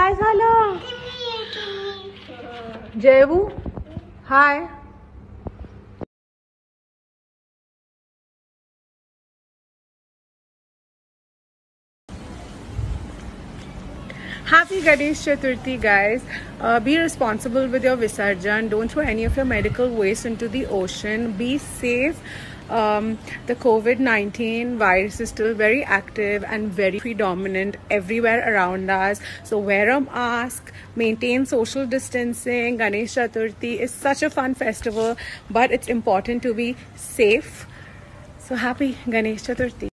काय झालं? जयवू हाय. Happy Ganesh Chaturthi, guys. Uh, be responsible with your Visarjan. Don't throw any of your medical waste into the ocean. Be safe. Um, the COVID 19 virus is still very active and very predominant everywhere around us. So, wear a mask, maintain social distancing. Ganesh Chaturthi is such a fun festival, but it's important to be safe. So, happy Ganesh Chaturthi.